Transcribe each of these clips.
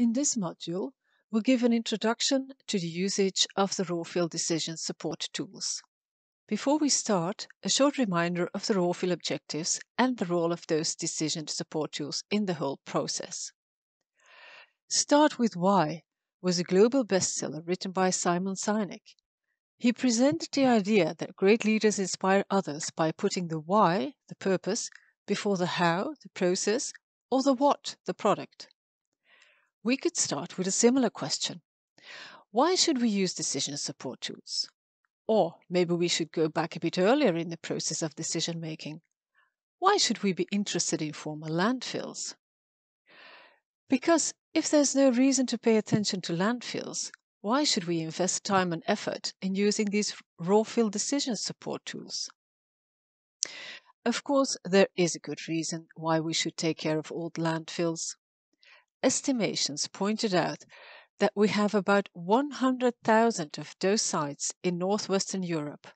In this module, we'll give an introduction to the usage of the Rawfill decision support tools. Before we start, a short reminder of the Rawfill objectives and the role of those decision support tools in the whole process. Start with Why was a global bestseller written by Simon Sinek. He presented the idea that great leaders inspire others by putting the why, the purpose, before the how, the process, or the what, the product. We could start with a similar question Why should we use decision support tools? Or maybe we should go back a bit earlier in the process of decision making. Why should we be interested in formal landfills? Because if there's no reason to pay attention to landfills, why should we invest time and effort in using these Rawfill decision support tools? Of course, there is a good reason why we should take care of old landfills estimations pointed out that we have about 100,000 of those sites in northwestern Europe.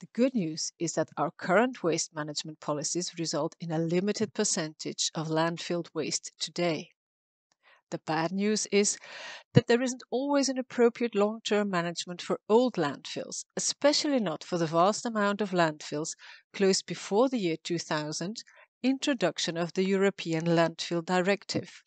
The good news is that our current waste management policies result in a limited percentage of landfill waste today. The bad news is that there isn't always an appropriate long term management for old landfills, especially not for the vast amount of landfills closed before the year 2000 introduction of the European Landfill Directive.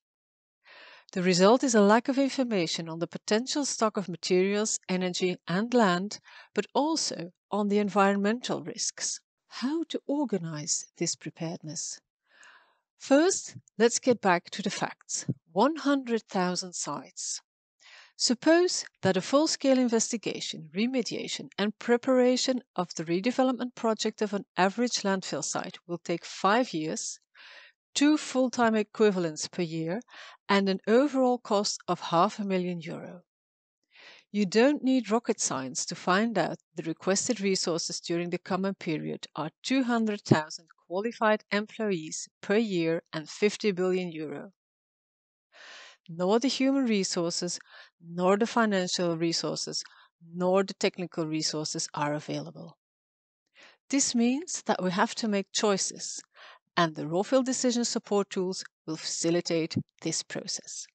The result is a lack of information on the potential stock of materials, energy, and land, but also on the environmental risks. How to organize this preparedness? First, let's get back to the facts 100,000 sites. Suppose that a full scale investigation, remediation, and preparation of the redevelopment project of an average landfill site will take five years two full-time equivalents per year, and an overall cost of half a million euro. You don't need rocket science to find out the requested resources during the common period are 200,000 qualified employees per year and 50 billion euro. Nor the human resources, nor the financial resources, nor the technical resources are available. This means that we have to make choices and the Rawfill decision support tools will facilitate this process.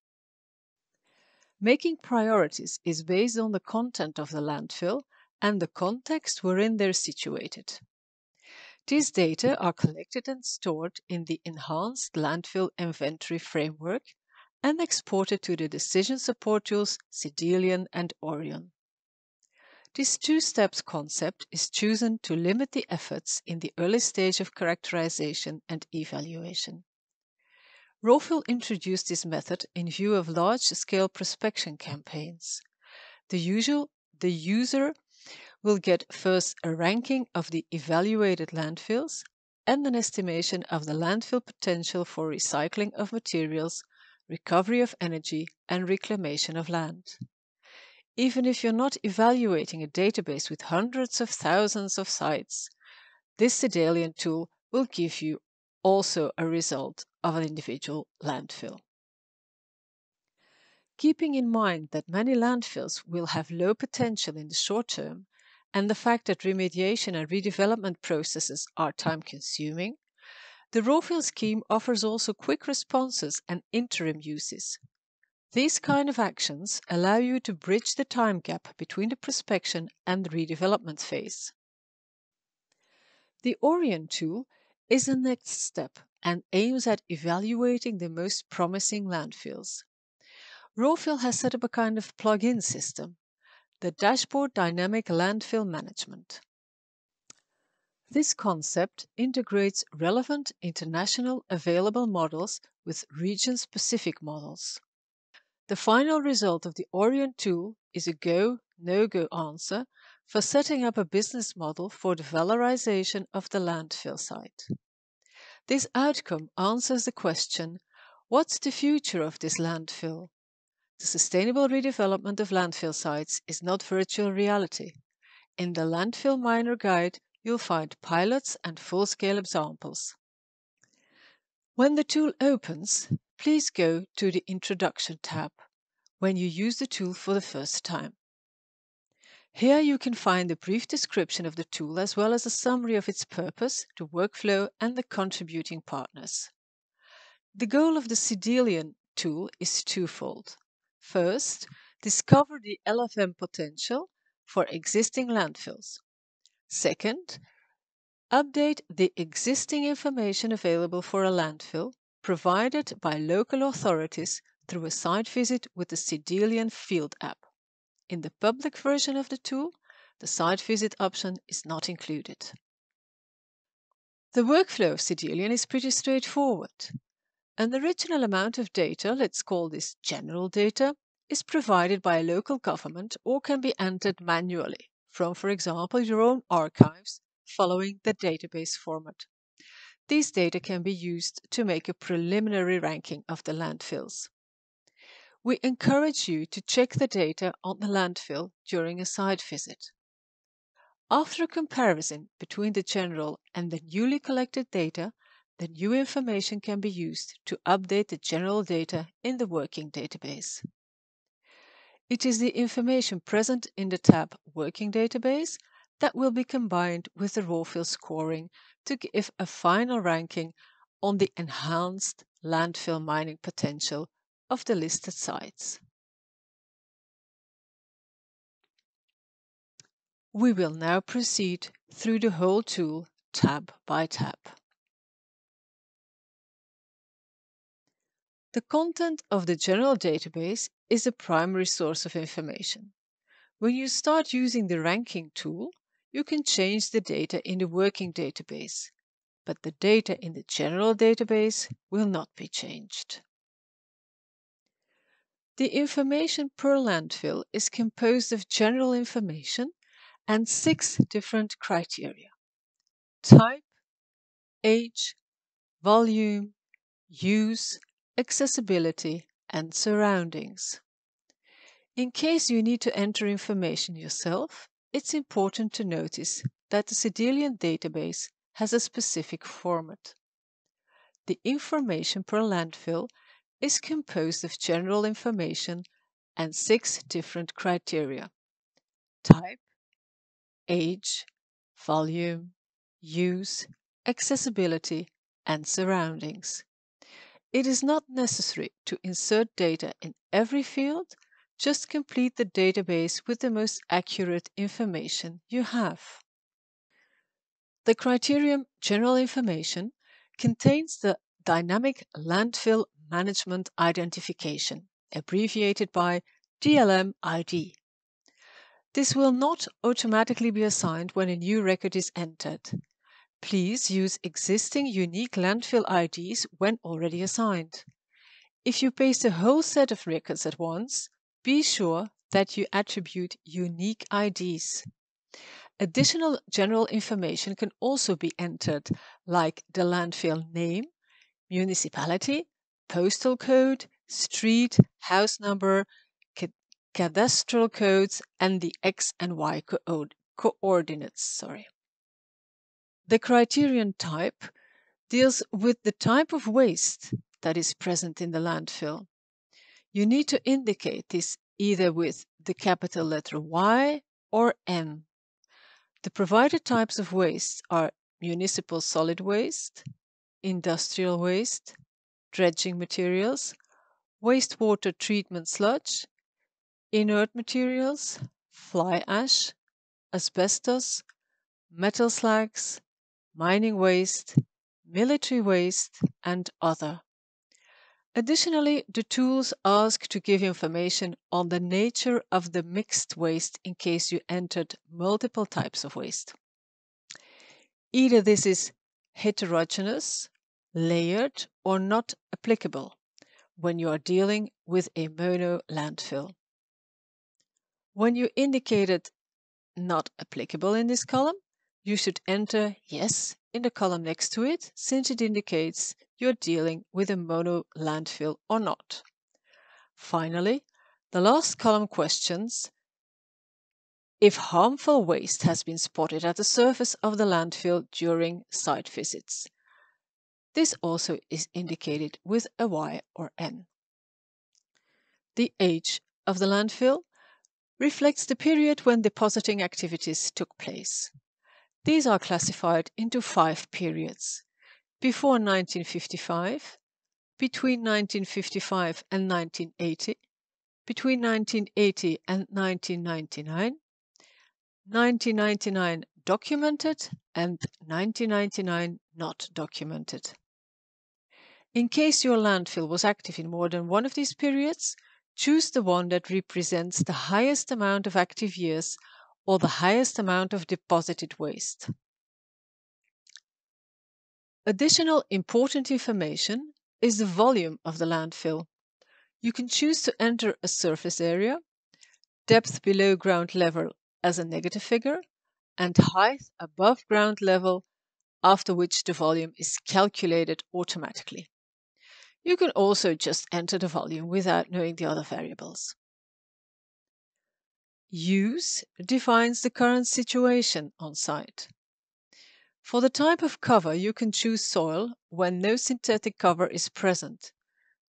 Making priorities is based on the content of the landfill and the context wherein they're situated. These data are collected and stored in the Enhanced Landfill Inventory Framework and exported to the decision support tools Cedalion and Orion. This two steps concept is chosen to limit the efforts in the early stage of characterization and evaluation. Rawfill introduced this method in view of large scale prospection campaigns. The, usual, the user will get first a ranking of the evaluated landfills and an estimation of the landfill potential for recycling of materials, recovery of energy, and reclamation of land. Even if you're not evaluating a database with hundreds of thousands of sites, this Cedalion tool will give you also a result of an individual landfill. Keeping in mind that many landfills will have low potential in the short term and the fact that remediation and redevelopment processes are time consuming, the Rawfill scheme offers also quick responses and interim uses, these kind of actions allow you to bridge the time gap between the prospection and the redevelopment phase. The Orion tool is the next step and aims at evaluating the most promising landfills. Rawfield has set up a kind of plug-in system, the Dashboard Dynamic Landfill Management. This concept integrates relevant international available models with region-specific models. The final result of the Orion tool is a go, no go answer for setting up a business model for the valorization of the landfill site. This outcome answers the question what's the future of this landfill? The sustainable redevelopment of landfill sites is not virtual reality. In the Landfill Miner Guide, you'll find pilots and full scale examples. When the tool opens, please go to the Introduction mm-hmm. tab when you use the tool for the first time. Here you can find a brief description of the tool as well as a summary of its purpose, the workflow, and the contributing partners. The goal of the Cedalion tool is twofold. First, discover the LFM potential for existing landfills. Second, update the existing information available for a landfill provided by local authorities through a site visit with the Cedalion Field app. In the public version of the tool, the site visit option is not included. The workflow of Cedalion is pretty straightforward. An the original amount of data, let's call this general data, is provided by a local government or can be entered manually from, for example, your own archives following the database format. These data can be used to make a preliminary ranking of the landfills. We encourage you to check the data on the landfill during a site visit. After a comparison between the general and the newly collected data, the new information can be used to update the general data in the working database. It is the information present in the tab Working Database that will be combined with the rawfill scoring to give a final ranking on the enhanced landfill mining potential of the listed sites. We will now proceed through the whole tool tab by tab. The content of the general database is the primary source of information. When you start using the ranking tool, you can change the data in the working database, but the data in the general database will not be changed. The information per landfill is composed of general information and six different criteria type, age, volume, use, accessibility, and surroundings. In case you need to enter information yourself, it's important to notice that the Cedalion database has a specific format. The information per landfill is composed of general information and six different criteria type, age, volume, use, accessibility, and surroundings. It is not necessary to insert data in every field, just complete the database with the most accurate information you have. The criterion General Information contains the Dynamic Landfill Management Identification, abbreviated by DLM ID. This will not automatically be assigned when a new record is entered. Please use existing unique landfill IDs when already assigned. If you paste a whole set of records at once, be sure that you attribute unique IDs. Additional general information can also be entered, like the landfill name, municipality, postal code, street, house number, cadastral codes and the X and Y co oh, coordinates. Sorry. The criterion type deals with the type of waste that is present in the landfill. You need to indicate this either with the capital letter Y or N. The provided types of waste are municipal solid waste, industrial waste, dredging materials, wastewater treatment sludge, inert materials, fly ash, asbestos, metal slags, mining waste, military waste, and other. Additionally, the tools ask to give information on the nature of the mixed waste in case you entered multiple types of waste. Either this is heterogeneous, layered, or not applicable when you are dealing with a mono landfill. When you indicated not applicable in this column, you should enter yes in the column next to it since it indicates you're dealing with a mono landfill or not. Finally, the last column questions if harmful waste has been spotted at the surface of the landfill during site visits. This also is indicated with a Y or N. The age of the landfill reflects the period when depositing activities took place. These are classified into five periods before 1955, between 1955 and 1980, between 1980 and 1999, 1999 documented and 1999 not documented. In case your landfill was active in more than one of these periods, choose the one that represents the highest amount of active years or the highest amount of deposited waste. Additional important information is the volume of the landfill. You can choose to enter a surface area, depth below ground level as a negative figure, and height above ground level, after which the volume is calculated automatically. You can also just enter the volume without knowing the other variables. Use defines the current situation on site. For the type of cover, you can choose soil when no synthetic cover is present,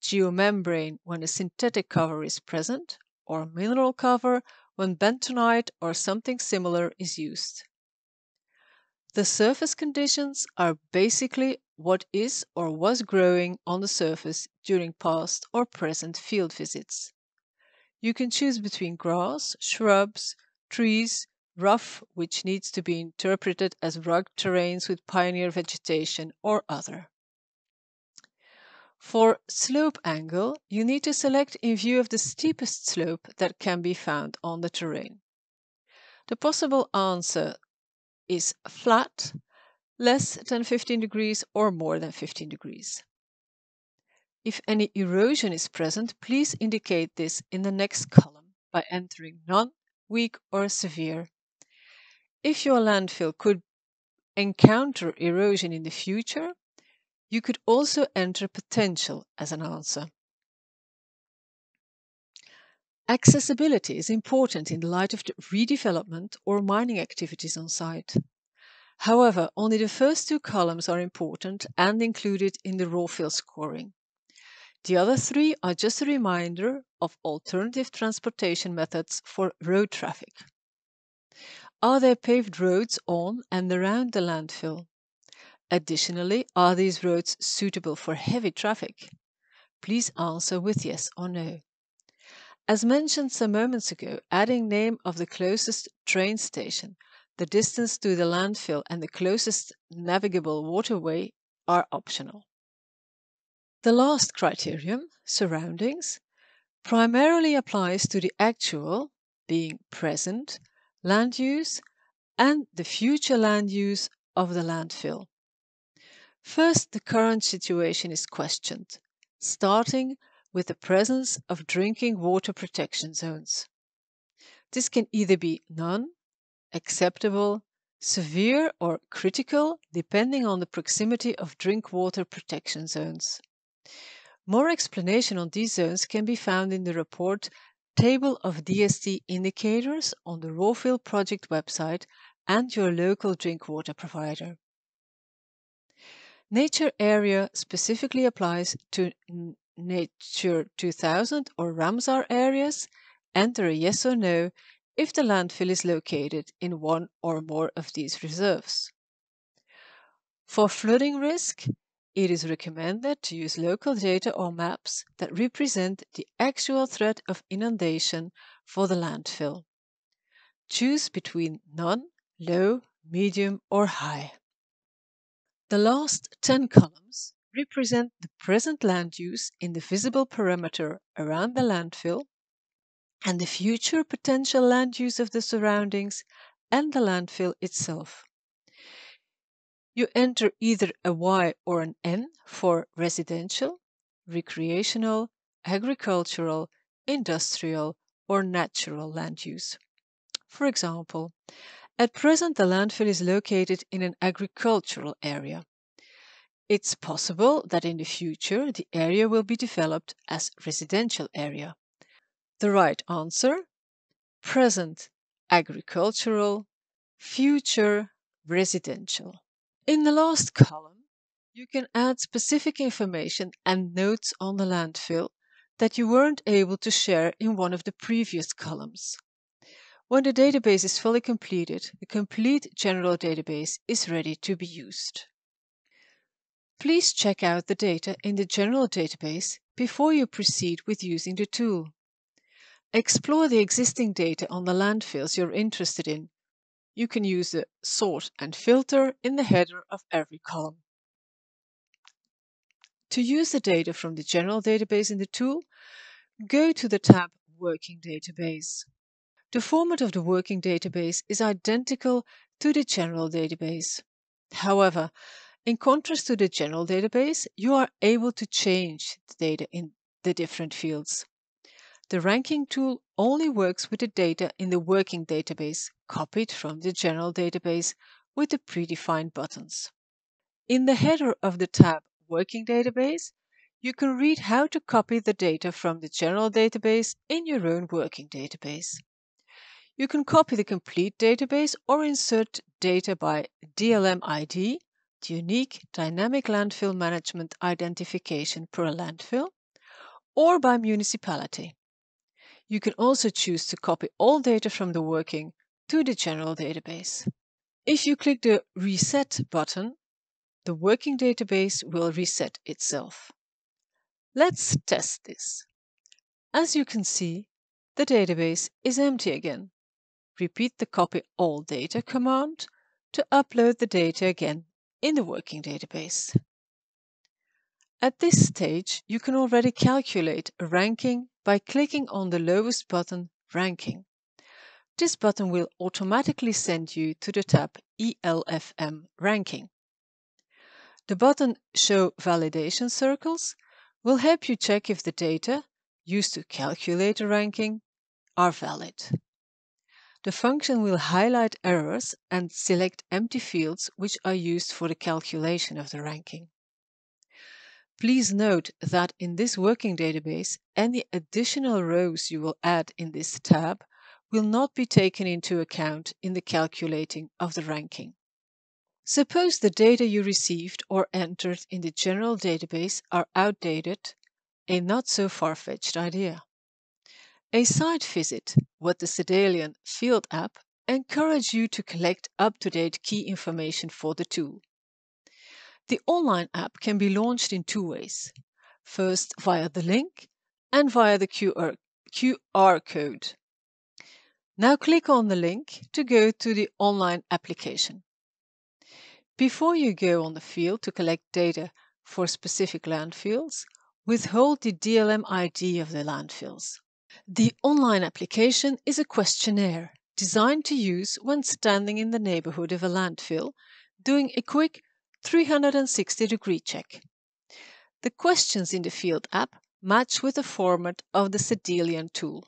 geomembrane when a synthetic cover is present, or mineral cover when bentonite or something similar is used. The surface conditions are basically what is or was growing on the surface during past or present field visits. You can choose between grass, shrubs, trees, rough, which needs to be interpreted as rugged terrains with pioneer vegetation, or other. For slope angle, you need to select in view of the steepest slope that can be found on the terrain. The possible answer is flat, less than 15 degrees or more than 15 degrees. If any erosion is present, please indicate this in the next column by entering none, weak or severe if your landfill could encounter erosion in the future, you could also enter potential as an answer. Accessibility is important in the light of the redevelopment or mining activities on site. However, only the first two columns are important and included in the raw fill scoring. The other three are just a reminder of alternative transportation methods for road traffic. Are there paved roads on and around the landfill? Additionally, are these roads suitable for heavy traffic? Please answer with yes or no. As mentioned some moments ago, adding name of the closest train station, the distance to the landfill and the closest navigable waterway are optional. The last criterion, surroundings, primarily applies to the actual, being present, land use, and the future land use of the landfill. First, the current situation is questioned, starting with the presence of drinking water protection zones. This can either be none, acceptable, severe, or critical, depending on the proximity of drink water protection zones. More explanation on these zones can be found in the report Table of DST indicators on the Rawfill project website and your local drink water provider. Nature area specifically applies to Natura 2000 or Ramsar areas. Enter a yes or no if the landfill is located in one or more of these reserves. For flooding risk, it is recommended to use local data or maps that represent the actual threat of inundation for the landfill. Choose between none, low, medium, or high. The last 10 columns represent the present land use in the visible perimeter around the landfill and the future potential land use of the surroundings and the landfill itself. You enter either a Y or an N for residential, recreational, agricultural, industrial, or natural land use. For example, at present the landfill is located in an agricultural area. It's possible that in the future the area will be developed as residential area. The right answer present agricultural, future residential. In the last column, you can add specific information and notes on the landfill that you weren't able to share in one of the previous columns. When the database is fully completed, the complete general database is ready to be used. please check out the data in the general database before you proceed with using the tool. Explore the existing data on the landfills you're interested in. You can use the Sort and Filter in the header of every column. To use the data from the general database in the tool, go to the tab Working Database. The format of the working database is identical to the general database. However, in contrast to the general database, you are able to change the data in the different fields. The ranking tool only works with the data in the working database copied from the general database with the predefined buttons. In the header of the tab Working Database, you can read how to copy the data from the general database in your own working database. You can copy the complete database or insert data by DLM ID the unique dynamic landfill management identification per landfill, or by municipality. You can also choose to copy all data from the working to the general database. If you click the Reset button, the working database will reset itself. Let's test this. As you can see, the database is empty again. Repeat the Copy All Data command to upload the data again in the working database. At this stage, you can already calculate a ranking by clicking on the lowest button, Ranking. This button will automatically send you to the tab ELFM Ranking. The button Show Validation Circles will help you check if the data used to calculate the ranking are valid. The function will highlight errors and select empty fields which are used for the calculation of the ranking. Please note that in this working database, any additional rows you will add in this tab will not be taken into account in the calculating of the ranking. Suppose the data you received or entered in the general database are outdated, a not so far-fetched idea. A site visit with the Cedalion Field app encourage you to collect up-to-date key information for the tool. The online app can be launched in two ways. First via the link and via the QR, QR code. Now click on the link to go to the online application. Before you go on the field to collect data for specific landfills, withhold the DLM ID of the landfills. The online application is a questionnaire designed to use when standing in the neighborhood of a landfill, doing a quick 360 degree check. The questions in the field app match with the format of the Cedalion tool.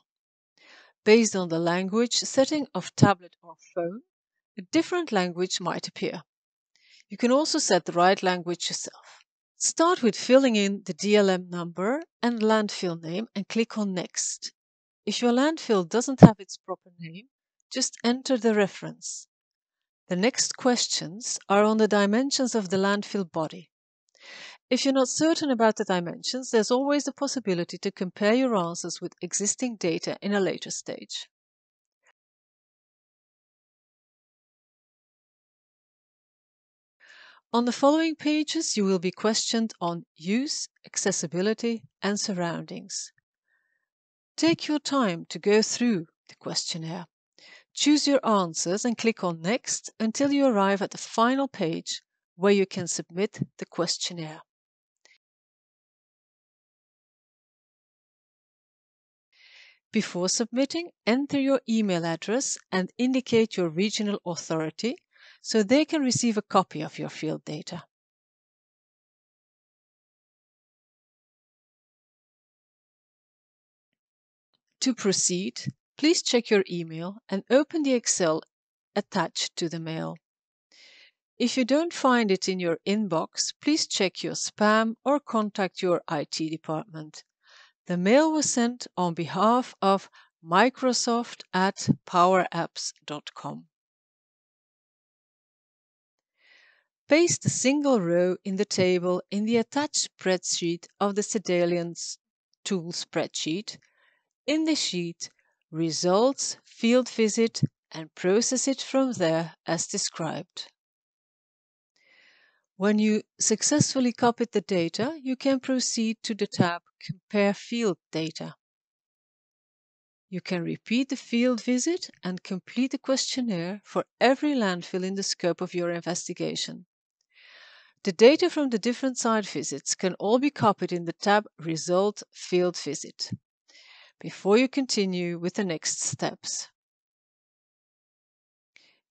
Based on the language setting of tablet or phone, a different language might appear. You can also set the right language yourself. Start with filling in the DLM number and landfill name and click on Next. If your landfill doesn't have its proper name, just enter the reference. The next questions are on the dimensions of the landfill body. If you're not certain about the dimensions, there's always the possibility to compare your answers with existing data in a later stage. On the following pages, you will be questioned on use, accessibility, and surroundings. Take your time to go through the questionnaire. Choose your answers and click on Next until you arrive at the final page where you can submit the questionnaire. Before submitting, enter your email address and indicate your regional authority so they can receive a copy of your field data. To proceed, please check your email and open the Excel attached to the mail. If you don't find it in your inbox, please check your spam or contact your IT department. The mail was sent on behalf of Microsoft at powerapps.com. Paste a single row in the table in the attached spreadsheet of the Cedalion's tool spreadsheet in the sheet Results Field Visit and process it from there as described. When you successfully copied the data, you can proceed to the tab Compare Field Data. You can repeat the field visit and complete the questionnaire for every landfill in the scope of your investigation. The data from the different site visits can all be copied in the tab Result Field Visit before you continue with the next steps.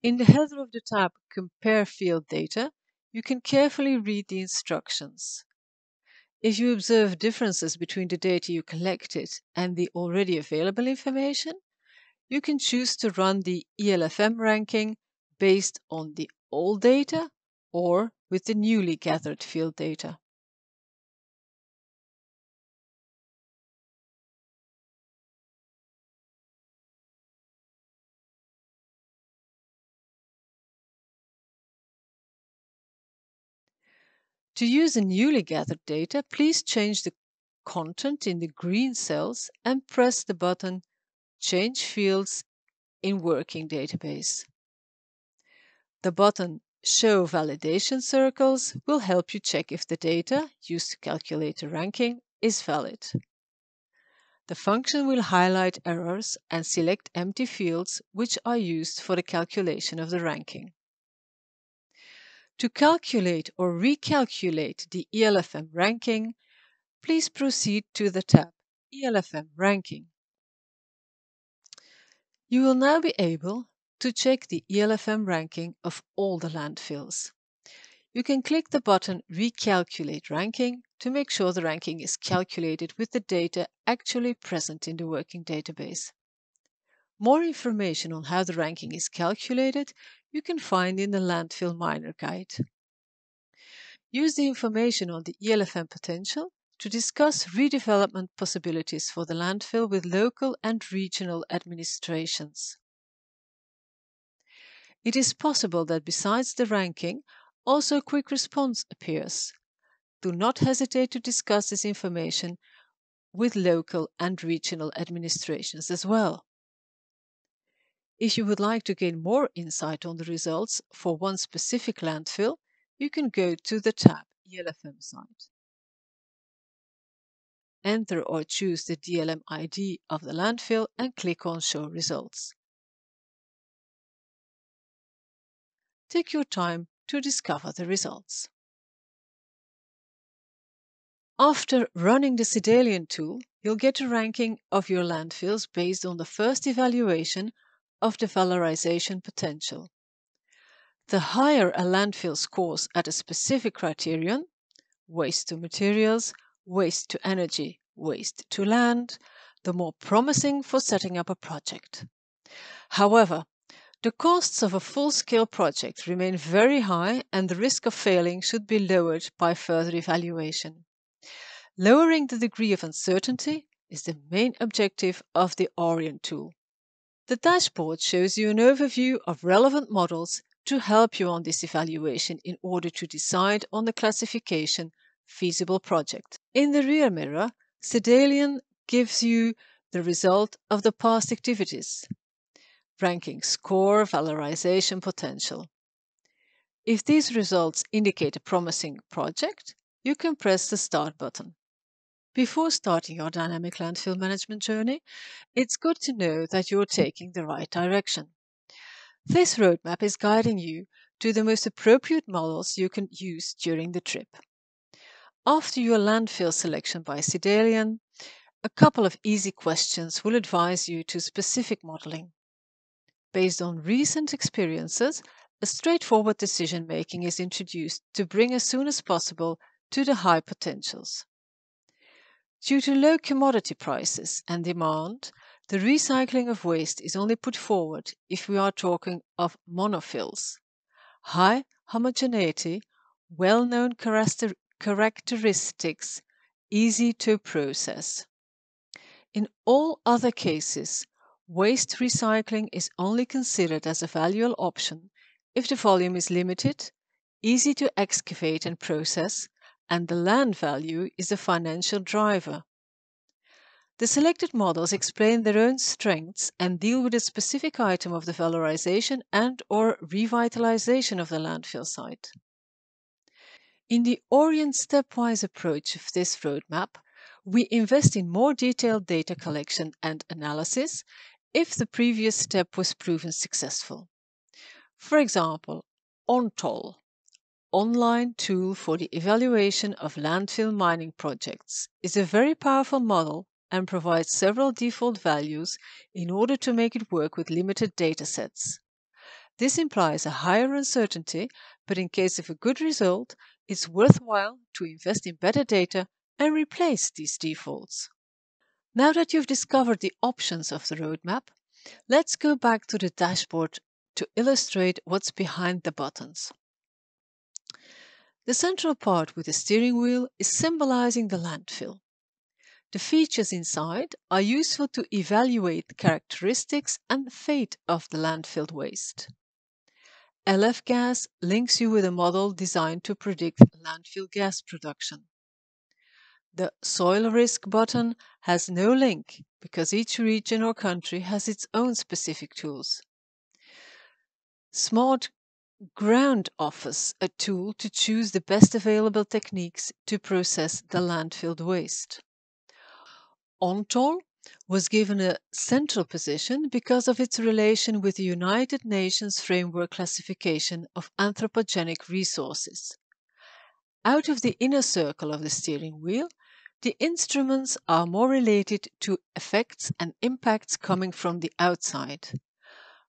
In the header of the tab Compare Field Data, you can carefully read the instructions. If you observe differences between the data you collected and the already available information, you can choose to run the ELFM ranking based on the old data or with the newly gathered field data. To use the newly gathered data, please change the content in the green cells and press the button Change Fields in Working Database. The button Show Validation Circles will help you check if the data used to calculate the ranking is valid. The function will highlight errors and select empty fields which are used for the calculation of the ranking. To calculate or recalculate the ELFM ranking, please proceed to the tab ELFM Ranking. You will now be able to check the ELFM ranking of all the landfills. You can click the button Recalculate Ranking to make sure the ranking is calculated with the data actually present in the working database. More information on how the ranking is calculated you can find in the Landfill Miner Guide. Use the information on the ELFM potential to discuss redevelopment possibilities for the landfill with local and regional administrations. It is possible that besides the ranking, also a quick response appears. Do not hesitate to discuss this information with local and regional administrations as well. If you would like to gain more insight on the results for one specific landfill, you can go to the tab ELFM site. Enter or choose the DLM ID of the landfill and click on Show Results. Take your time to discover the results. After running the Cedalion tool, you'll get a ranking of your landfills based on the first evaluation of the valorization potential. The higher a landfill scores at a specific criterion waste to materials, waste to energy, waste to land the more promising for setting up a project. However, the costs of a full scale project remain very high and the risk of failing should be lowered by further evaluation. Lowering the degree of uncertainty is the main objective of the Orion tool. The dashboard shows you an overview of relevant models to help you on this evaluation in order to decide on the classification feasible project. In the rear mirror, Cedalion gives you the result of the past activities, ranking score, valorization potential. If these results indicate a promising project, you can press the Start button. Before starting your dynamic landfill management journey, it's good to know that you're taking the right direction. This roadmap is guiding you to the most appropriate models you can use during the trip. After your landfill selection by Cedalion, a couple of easy questions will advise you to specific modeling. Based on recent experiences, a straightforward decision making is introduced to bring as soon as possible to the high potentials. Due to low commodity prices and demand, the recycling of waste is only put forward if we are talking of monofills, high homogeneity, well known characteristics, easy to process. In all other cases, waste recycling is only considered as a valuable option if the volume is limited, easy to excavate and process, and the land value is a financial driver. The selected models explain their own strengths and deal with a specific item of the valorization and or revitalization of the landfill site. In the Orion stepwise approach of this roadmap, we invest in more detailed data collection and analysis if the previous step was proven successful. For example, OnToll, online tool for the evaluation of landfill mining projects, is a very powerful model and provides several default values in order to make it work with limited datasets. This implies a higher uncertainty, but in case of a good result, it's worthwhile to invest in better data and replace these defaults. Now that you've discovered the options of the roadmap, let's go back to the dashboard to illustrate what's behind the buttons. The central part with the steering wheel is symbolizing the landfill. The features inside are useful to evaluate the characteristics and fate of the landfill waste. LF gas links you with a model designed to predict landfill gas production. The soil risk button has no link because each region or country has its own specific tools. Smart Ground office a tool to choose the best available techniques to process the landfill waste. OnToll was given a central position because of its relation with the United Nations Framework Classification of Anthropogenic Resources. Out of the inner circle of the steering wheel, the instruments are more related to effects and impacts coming from the outside.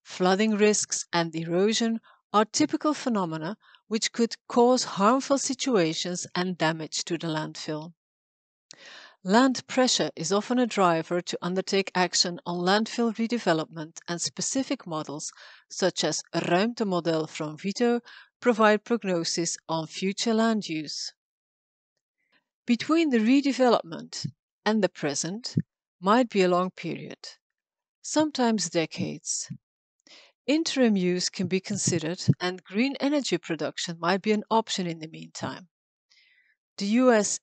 Flooding risks and erosion are typical phenomena which could cause harmful situations and damage to the landfill. Land pressure is often a driver to undertake action on landfill redevelopment and specific models such as ruimtemodel from Vito provide prognosis on future land use. Between the redevelopment and the present might be a long period, sometimes decades. Interim use can be considered and green energy production might be an option in the meantime. The US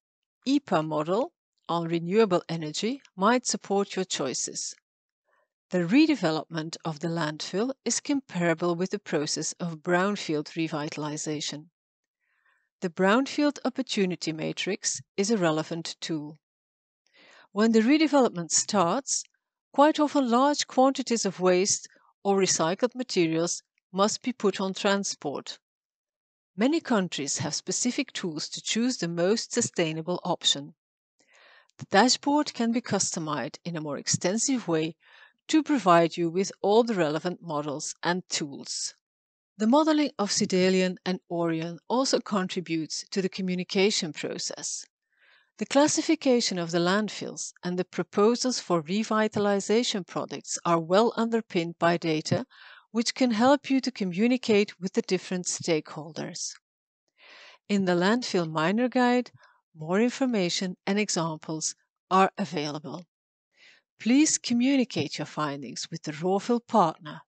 EPA model on renewable energy might support your choices. The redevelopment of the landfill is comparable with the process of brownfield revitalization. The Brownfield Opportunity Matrix is a relevant tool. When the redevelopment starts, quite often large quantities of waste or recycled materials must be put on transport. Many countries have specific tools to choose the most sustainable option. The dashboard can be customized in a more extensive way to provide you with all the relevant models and tools. The modeling of Cedalion and Orion also contributes to the communication process. The classification of the landfills and the proposals for revitalization projects are well underpinned by data which can help you to communicate with the different stakeholders. In the Landfill Miner Guide, more information and examples are available. Please communicate your findings with the Rawfill partner